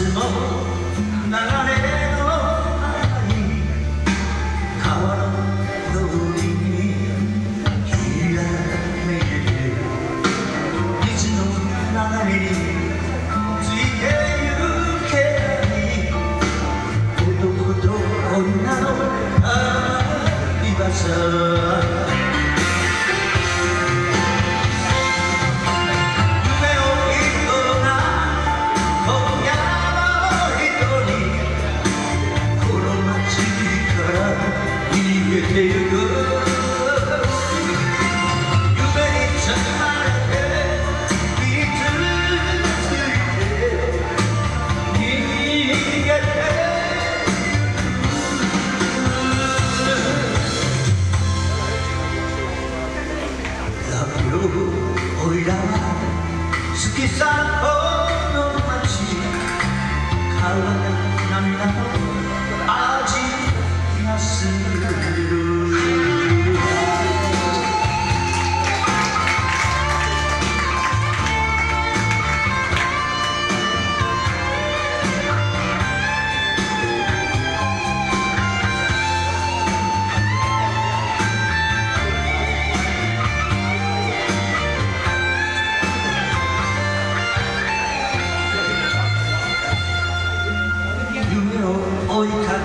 つも流れの愛川の通りにひらめいて水の流れについてゆけないこと女の愛はさ make a good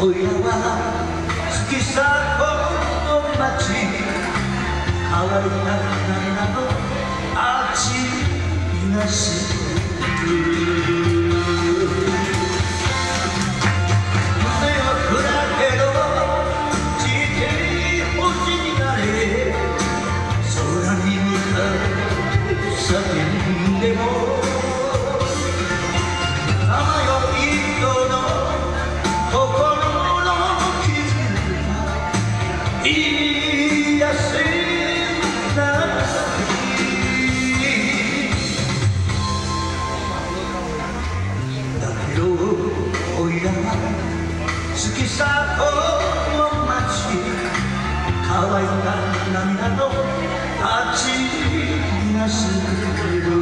Cuidaba quizás por machi A la luna A chi かわの街。乾いた涙の立ち出す